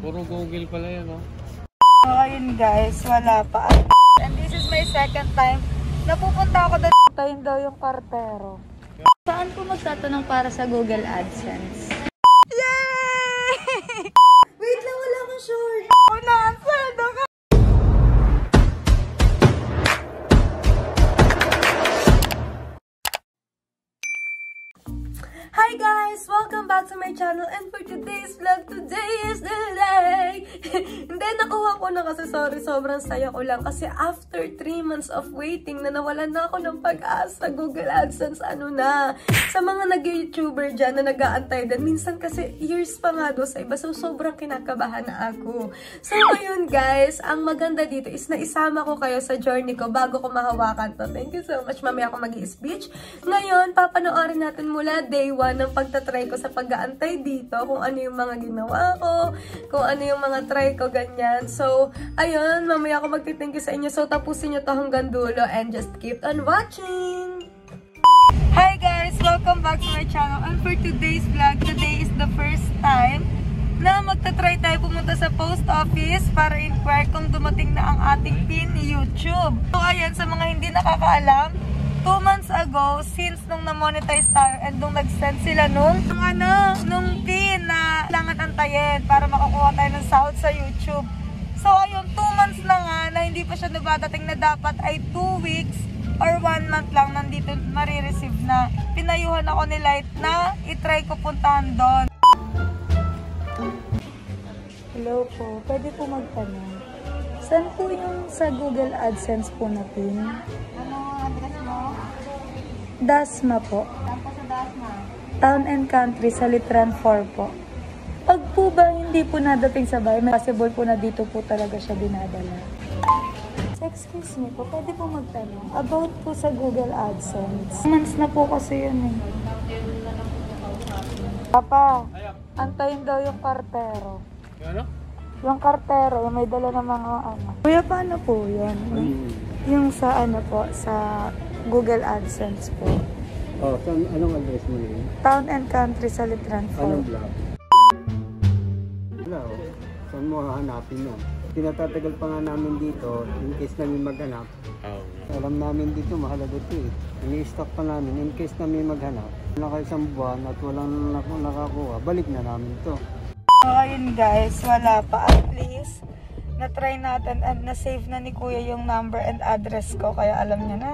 Puro Google pala yan, oh. So, ayun guys, wala pa. And this is my second time. Napupunta ako doon. Tayin daw yung kartero. Saan po magtatanong para sa Google AdSense? Hi guys! Welcome back to my channel and for today's vlog, today is the day! Hindi, ko na kasi sorry, sobrang saya ko lang kasi after 3 months of waiting na nawalan na ako ng pag-asa Google AdSense, ano na. Sa mga nag-YouTuber dyan na nag-aantay din, minsan kasi years pa nga do sa iba, so sobrang kinakabahan na ako. So ngayon guys, ang maganda dito is na isama ko kayo sa journey ko bago ko mahawakan to. Thank you so much, mamaya ako mag-speech. Ngayon, papanoorin natin mula day 1 ng pagtatry ko sa pag-aantay dito, kung ano yung mga ginawa ko, kung ano yung mga try ko, ganyan. So, ayun, mamaya ako magti-thank you sa inyo. So, tapusin nyo to hanggang dulo and just keep on watching! Hi guys! Welcome back to my channel. And for today's vlog, today is the first time na magta-try tayo pumunta sa post office para inquire kung dumating na ang ating pin ni YouTube. So, ayan, sa mga hindi nakakaalam, 2 months ago, since nung na-monetize tayo and nung nag-send sila nung, nung ano, nung pin na kailangan antayin para makakuha tayo ng sahod sa YouTube. So, ayun, 2 months na nga na hindi pa siya nabadating na dapat ay 2 weeks or 1 month lang nandito marireceive na. Pinayuhan ako ni Light na itry ko puntahan doon. Hello po, pwede po magtanong. Saan po yung sa Google AdSense po na pin? Ano address mo? Dasma po. Saan po sa Dasma? Town and Country sa Litran 4 po. Po ba hindi po nadating sa bahay, may possible po na dito po talaga siya dinadala. Excuse me po, pwede po magtanong about po sa Google AdSense. Months na po kasi yun eh. Papa, antayin daw yung kartero. Yung ano? Yung kartero, yung may dala ng mga ano. Kuya, paano po yun? Yung, yung sa ano po, sa Google AdSense po. Oh, saan, anong address mo yun? Town and Country sa Litran 4. Anong block? Wala, oh. Saan mo hahanapin yun? Tinatatagal pa nga namin dito, in case namin maghanap. Alam namin dito, mahalaga ito eh. Ini-stock pa namin, in case namin maghanap. Naka isang buwan at walang nak- nakakuha, balik na namin to. So, ayun guys, wala pa. At least, na-try natin and na-save na ni Kuya yung number and address ko, kaya alam niya na.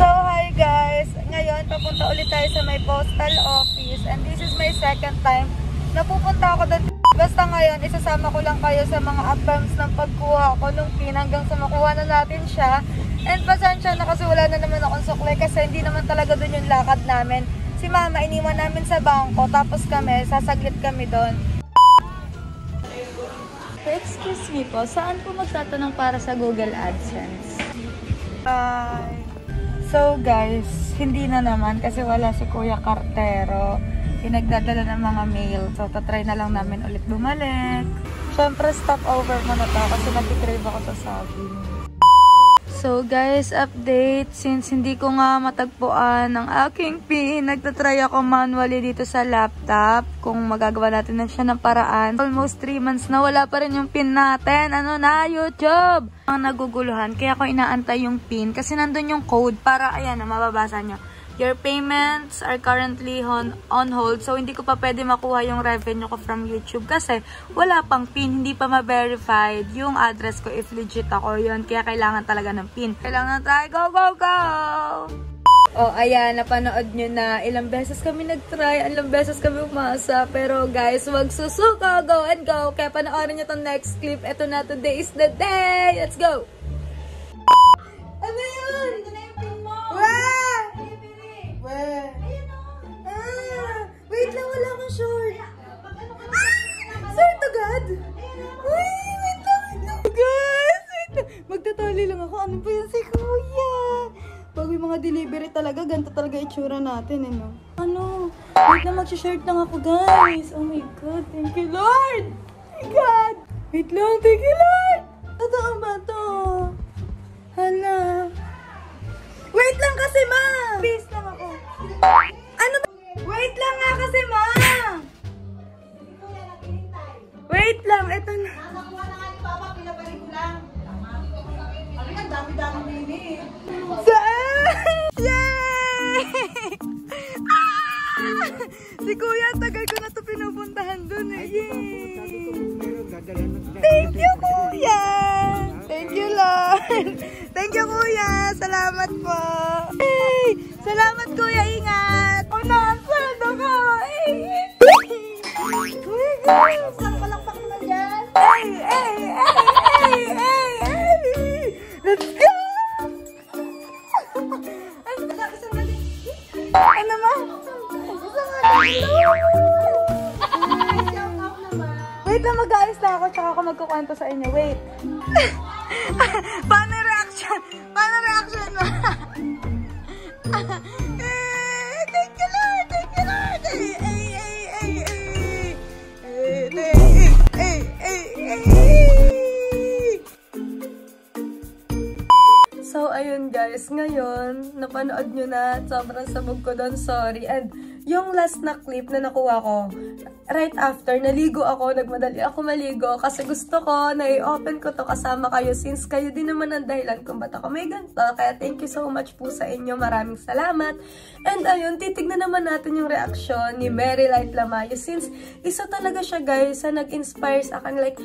So, hi guys! Ngayon, papunta ulit tayo sa may postal office and this is my second time na pupunta ako doon. Basta ngayon, isasama ko lang kayo sa mga attempts ng pagkuha ko nung pin hanggang sa makuha na natin siya. And pasensya na kasi wala na naman akong suklay kasi hindi naman talaga doon yung lakad namin. Si mama iniwan namin sa bangko tapos kami, sasaglit kami doon. Excuse me po, saan po magtatanong para sa Google AdSense? Hi! So guys, hindi na naman kasi wala si Kuya Cartero. Pinagdadala ng mga mail. So, tatry na lang namin ulit bumalik. Siyempre, stop over mo na to kasi napikrave ako sa saging. So guys, update. Since hindi ko nga matagpuan ang aking pin, nagtatry ako manually dito sa laptop kung magagawa natin na siya ng paraan. Almost 3 months na wala pa rin yung pin natin. Ano na, YouTube? Ang naguguluhan, kaya ako inaantay yung pin kasi nandun yung code para, ayan mababasa nyo. Your payments are currently on, on hold. So, hindi ko pa pwede makuha yung revenue ko from YouTube kasi wala pang PIN. Hindi pa ma-verified yung address ko if legit ako yun. Kaya kailangan talaga ng PIN. Kailangan tayo. Go, go, go! Oh, ayan, napanood nyo na. Ilang beses kami nag-try, ilang beses kami umasa. Pero guys, wag susuko, go and go. Kaya panoorin nyo tong next clip. Ito na, today is the day. Let's go! Ano ba yan si Kuya? Pag may mga delivery talaga, ganito talaga itsura natin, eh, no? Ano? Wait lang, mag-short lang ako, guys. Oh my God, thank you, Lord! Oh God! Wait lang, thank you, Lord! Totoo Salamat po! Hey! Salamat, Kuya! Ingat! O, nasaan ako? Isang palakpak naman yan. Hey! Hey! Hey! Hey! Hey! Let's go! Ano ba? Isang galing. Ano mo? Isang. Wait lang, mag-aayos na ako, tsaka ako magkukwento sa inyo. Wait. Paano So, ayun guys, ngayon, napanood nyo na, sobrang sabog ko doon, sorry. And, yung last na clip na nakuha ko, right after, naligo ako, nagmadali ako maligo, kasi gusto ko na i-open ko to kasama kayo, since kayo din naman ang dahilan kung ba't ako may ganito. Kaya thank you so much po sa inyo, maraming salamat. And ayun, titignan naman natin yung reaksyon ni Mary Light Lamayo, since isa talaga siya guys, sa nag-inspire sa akin. Like,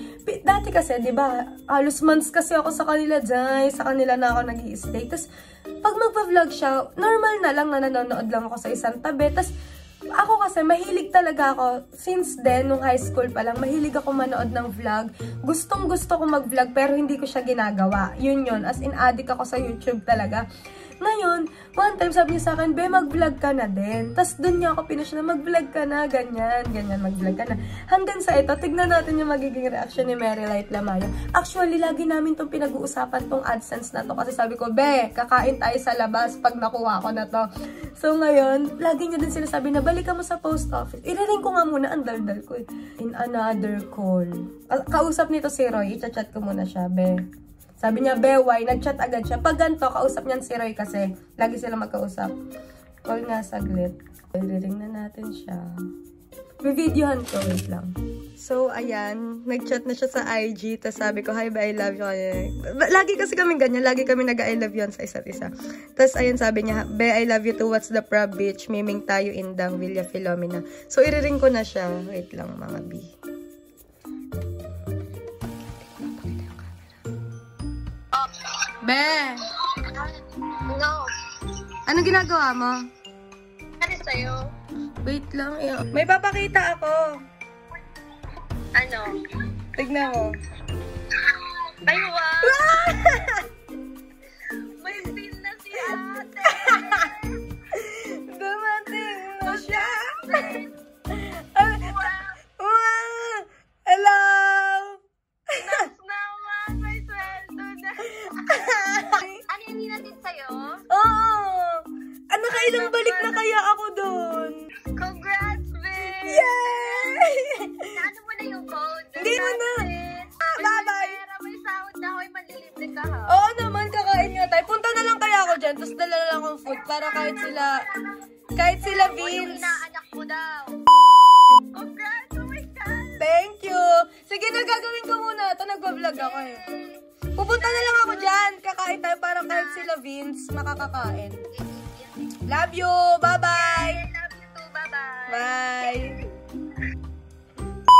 dati kasi, di ba, halos months kasi ako sa kanila dyan, sa kanila na ako nag stay Tapos, pag magpa-vlog siya, normal na lang na nanonood lang ako sa isang tabi. Tapos, ako kasi, mahilig talaga ako. Since then, nung high school pa lang, mahilig ako manood ng vlog. Gustong gusto ko mag-vlog, pero hindi ko siya ginagawa. Yun yun. As in, addict ako sa YouTube talaga. Ngayon, one time sabi niya sa akin, Be, mag-vlog ka na din. Tapos doon niya ako pinush na, mag-vlog ka na, ganyan, ganyan, mag-vlog ka na. Hanggang sa ito, tignan natin yung magiging reaction ni Mary Light Lamayo. Actually, lagi namin itong pinag-uusapan tong AdSense na to. Kasi sabi ko, Be, kakain tayo sa labas pag nakuha ko na to. So ngayon, lagi niya din sinasabi na, balik ka mo sa post office. Iriring ko nga muna, ang daldal ko eh. In another call. Ka- Kausap nito si Roy, i-chat ko muna siya, Be. Sabi niya, Beway, nag-chat agad siya. Pag ganito, kausap niyan si Roy kasi lagi sila magkausap. Call nga saglit. Iriring na natin siya. May-videohan ko, wait lang. So, ayan, nag-chat na siya sa IG, tapos sabi ko, hi, ba, I love you. Lagi kasi kami ganyan, lagi kami nag-I love you sa isa't isa. Tapos, ayan, sabi niya, be, I love you too, what's the prob, bitch? Miming tayo indang, Villa Filomena. So, iriring ko na siya. Wait lang, mga B. Be! No. Anong ginagawa mo? Ano sa'yo? Wait lang. eh. May papakita ako. Ano? Tignan mo. Para kahit sila, kahit sila Vince. inaanak mo daw. Congrats, oh my God! Thank you! Sige na, gagawin ko muna. Ito, nagbablog ako eh. Pupunta na lang ako dyan. Kakain tayo para kahit sila Vince makakakain. Love you! Bye-bye! I love you too, bye-bye! Bye!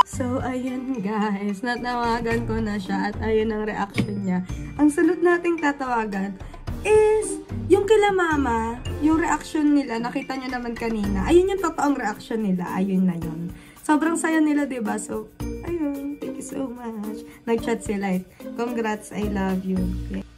So, ayun guys. Natawagan ko na siya at ayun ang reaction niya. Ang sunod nating tatawagan is yung kila mama, yung reaction nila, nakita nyo naman kanina. Ayun yung totoong reaction nila. Ayun na yun. Sobrang saya nila, 'di ba So, ayun. Thank you so much. Nag-chat sila. Congrats, I love you. Okay.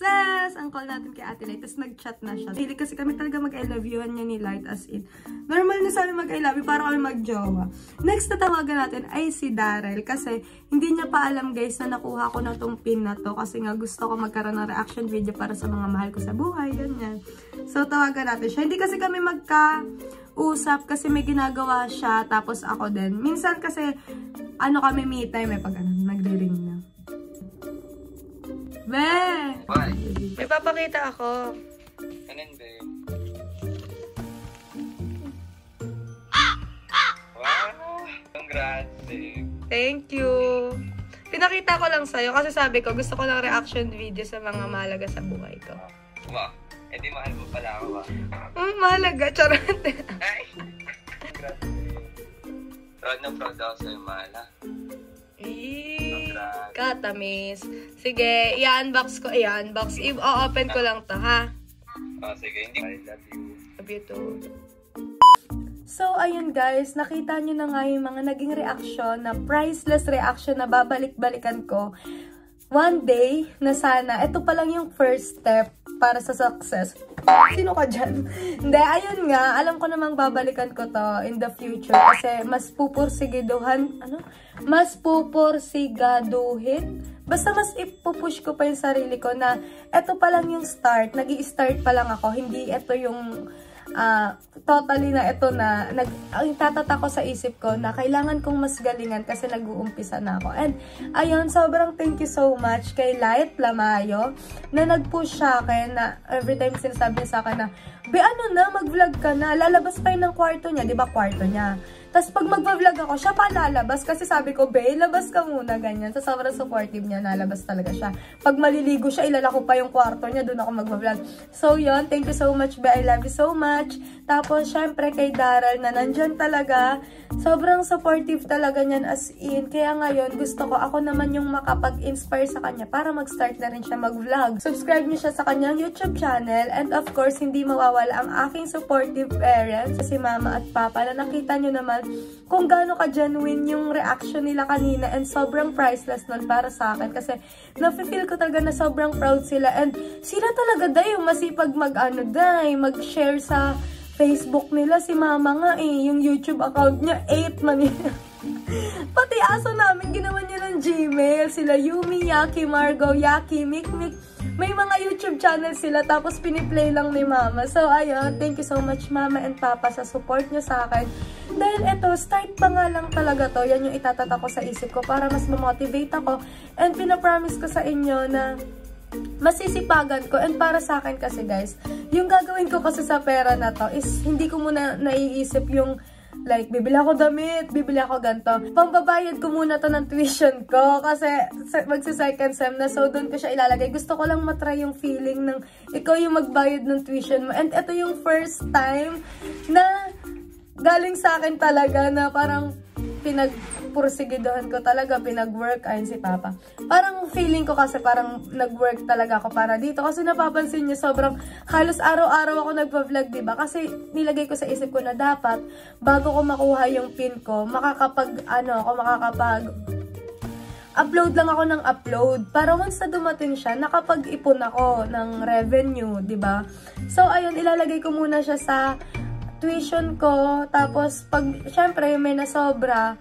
Success! Ang call natin kay Ate Light. Tapos nag-chat na siya. Hindi kasi kami talaga mag-I love you-han niya ni Light as in. Normal na sa amin mag-I love you para kami mag-jowa. Next na tawagan natin ay si Daryl. Kasi hindi niya pa alam guys na nakuha ko na tong pin na to. Kasi nga gusto ko magkaroon ng reaction video para sa mga mahal ko sa buhay. Ganyan. So tawagan natin siya. Hindi kasi kami magka usap kasi may ginagawa siya tapos ako din. Minsan kasi ano kami me time eh pag ano, nagre-ring na. Be! Why? May papakita ako. Kanin, babe. Wow! Congrats, babe. Thank you. Pinakita ko lang sa'yo kasi sabi ko, gusto ko ng reaction video sa mga mahalaga sa buhay ko. Wow. Eh di mahal mo pala ako ah. Mm, mahalaga, charot. Ay! proud na proud ako sa'yo, mahal ah. Katamis. Sige, i-unbox ko, i-unbox. I-open ko lang to, ha? Oh, sige, hindi. I love you. Love you too. So, ayun guys, nakita nyo na nga yung mga naging reaction na priceless reaction na babalik-balikan ko. One day, na sana, ito pa lang yung first step para sa success. Sino ka dyan? Hindi, ayun nga, alam ko namang babalikan ko to in the future kasi mas pupursigiduhan, ano? Mas pupursigaduhin? Basta mas ipupush ko pa yung sarili ko na ito pa lang yung start, nag start pa lang ako, hindi ito yung ah, totally na ito na, nag, ang tatata ko sa isip ko na kailangan kong mas galingan kasi nag-uumpisa na ako. And, ayun, sobrang thank you so much kay Light Lamayo na nag-push sa akin na every time sinasabi sa akin na, Be, ano na, mag-vlog ka na. Lalabas yun ng kwarto niya. Di ba, kwarto niya. Tapos pag mag-vlog ako, siya pa lalabas. Kasi sabi ko, Be, labas ka muna, ganyan. So, sobrang supportive niya, nalabas talaga siya. Pag maliligo siya, ilalako pa yung kwarto niya, doon ako mag-vlog. So, yun, thank you so much, Be. I love you so much. Tapos, syempre, kay Daryl na nandyan talaga. Sobrang supportive talaga niyan as in. Kaya ngayon, gusto ko ako naman yung makapag-inspire sa kanya para mag-start na rin siya mag-vlog. Subscribe niyo siya sa kanyang YouTube channel. And of course, hindi mawawala ang aking supportive parents, si mama at papa, na nakita niyo naman kung gaano ka-genuine yung reaction nila kanina and sobrang priceless nun para sa akin. Kasi nafe-feel ko talaga na sobrang proud sila. And sila talaga day yung masipag mag-ano day, mag-share sa Facebook nila. Si mama nga eh, yung YouTube account niya, 8 man yun. Pati aso namin, ginawa niya ng Gmail. Sila Yumi, Yaki, Margo, Yaki, Mikmik. May mga YouTube channel sila, tapos piniplay lang ni Mama. So, ayun, thank you so much Mama and Papa sa support niyo sa akin. Dahil eto, start pa nga lang talaga to. Yan yung itatata ko sa isip ko para mas ma-motivate ako. And pinapromise ko sa inyo na masisipagan ko. And para sa akin kasi guys, yung gagawin ko kasi sa pera na to is hindi ko muna naiisip yung like, bibili ako damit, bibili ako ganito. Pambabayad ko muna to ng tuition ko kasi magsi-second sem na so doon ko siya ilalagay. Gusto ko lang matry yung feeling ng ikaw yung magbayad ng tuition mo. And ito yung first time na galing sa akin talaga na parang pinagpursigidohan ko talaga, pinag-work, ayun si Papa. Parang feeling ko kasi parang nag-work talaga ako para dito. Kasi napapansin niyo, sobrang halos araw-araw ako nagpa-vlog, diba? Kasi nilagay ko sa isip ko na dapat, bago ko makuha yung pin ko, makakapag, ano, ako makakapag upload lang ako ng upload. Para once na dumating siya, nakapag-ipon ako ng revenue, 'di ba? So ayun, ilalagay ko muna siya sa tuition ko. Tapos pag syempre may nasobra,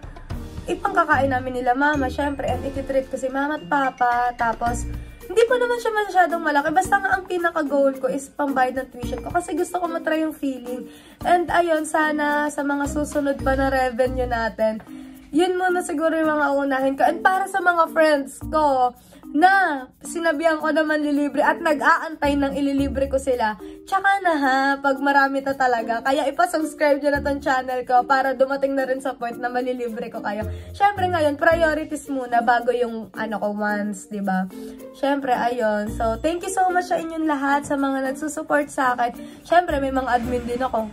ipangkakain namin nila mama, syempre, and ititreat ko si mama at papa. Tapos hindi pa naman siya masyadong malaki. Basta nga ang pinaka-goal ko is pambayad ng tuition ko. Kasi gusto ko matry yung feeling. And ayun, sana sa mga susunod pa na revenue natin, yun muna siguro yung mga unahin ko. And para sa mga friends ko, na sinabihan ko naman lilibre at nag-aantay ng ililibre ko sila. Tsaka na ha, pag marami ta talaga. Kaya ipasubscribe nyo na tong channel ko para dumating na rin sa point na malilibre ko kayo. Syempre ngayon, priorities muna bago yung ano ko once, ba diba? Syempre, ayun. So, thank you so much sa inyong lahat, sa mga nagsusupport sa akin. Syempre, may mga admin din ako.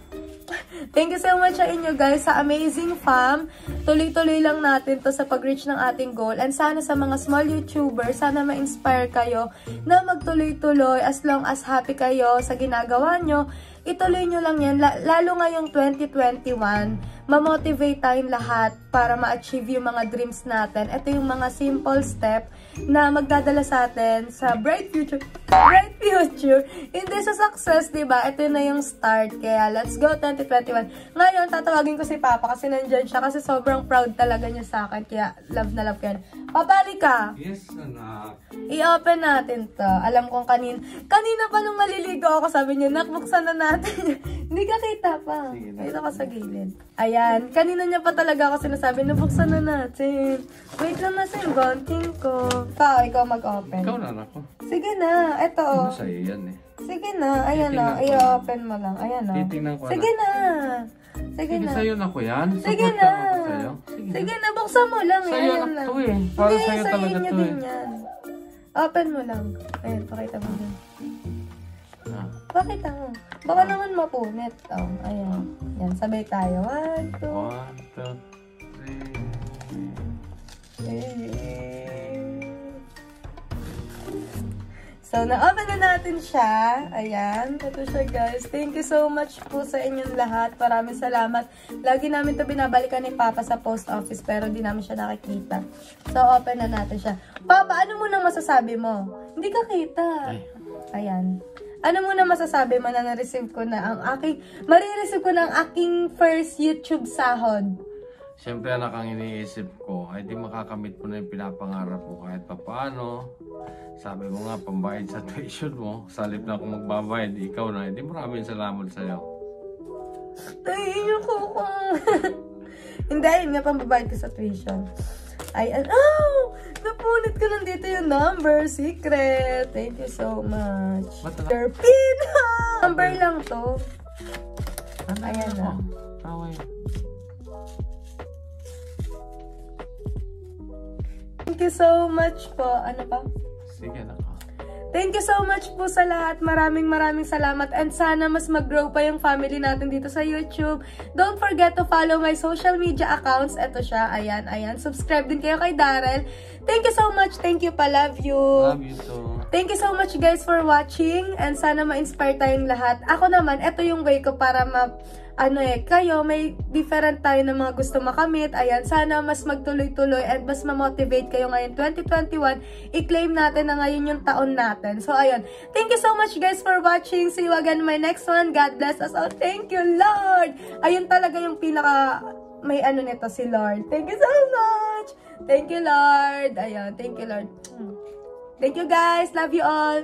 Thank you so much sa inyo guys sa amazing fam. Tuloy-tuloy lang natin to sa pag-reach ng ating goal. And sana sa mga small YouTubers, sana ma-inspire kayo na magtuloy-tuloy as long as happy kayo sa ginagawa nyo. Ituloy nyo lang yan. Lalo ngayong 2021, ma-motivate tayong lahat para ma-achieve yung mga dreams natin. Ito yung mga simple step na magdadala sa atin sa bright future. Bright future. Hindi sa success, di ba? Ito na yung start. Kaya let's go 2021. Ngayon, tatawagin ko si Papa kasi nandyan siya kasi sobrang proud talaga niya sa akin. Kaya love na love ko yan. Papali ka! Yes, anak. I-open natin to. Alam kong kanin. Kanina pa nung maliligo ako, sabi niya, nakbuksan na natin. Hindi ka kita pa. Sige. Dito ka sa gilid. Ayan. Kanina niya pa talaga ako sinasabi, nabuksan na natin. Wait lang na sa gonting ko. Ikaw, ikaw mag-open. Ikaw na anak ko. Sige na. Ito. Ano oh. sa'yo yan eh. Sige na, ayan na. Titingnan ko. I-open mo lang. Ayan na. Titingnan ko Sige na. na. Sige Sige, na. sa'yo na ko yan. Sige na. ako sa'yo. Sige, Sige na, buksan mo lang. Sa'yo Ayan na lang. to eh. Para sa'yo sa talaga to eh. Open mo lang. Ayan, pakita mo din. Pakita mo. Baka naman mapunit. Oh, ayan. Yan, sabay tayo. One, two, One, two, three. So, na-open na natin siya. Ayan. Ito siya, guys. Thank you so much po sa inyong lahat. Maraming salamat. Lagi namin to binabalikan ni Papa sa post office, pero di namin siya nakikita. So, open na natin siya. Papa, ano muna masasabi mo? Hindi ka kita. Ay. Ayan. Ano muna masasabi mo na na-receive ko na ang aking, marireceive ko na ang aking first YouTube sahod? Siyempre anak ang iniisip ko ay di makakamit mo na yung pinapangarap mo kahit papaano. Sabi mo nga, pambayad sa tuition mo. Salip na akong magbabayad, ikaw na. Hindi maraming salamat sa'yo. Naiiyak ako. Hindi, yun nga pambabayad ko sa tuition. Ay, oh! Napunit ko lang dito yung number. Secret. Thank you so much. Na- Your pin! Number lang to. Ano Ayan na. Taway. Thank you so much po. Ano pa? Sige na Thank you so much po sa lahat. Maraming maraming salamat and sana mas mag-grow pa yung family natin dito sa YouTube. Don't forget to follow my social media accounts. Ito siya. Ayan, ayan. Subscribe din kayo kay Darrell. Thank you so much. Thank you pa. Love you. Love you too. Thank you so much guys for watching and sana ma-inspire tayong lahat. Ako naman, ito yung way ko para ma ano eh, kayo, may different tayo ng mga gusto makamit. Ayan, sana mas magtuloy-tuloy and mas ma-motivate kayo ngayon 2021. I-claim natin na ngayon yung taon natin. So, ayun. Thank you so much guys for watching. See you again in my next one. God bless us all. Thank you, Lord! Ayun talaga yung pinaka may ano nito si Lord. Thank you so much! Thank you, Lord! Ayun, thank you, Lord. Thank you guys. Love you all.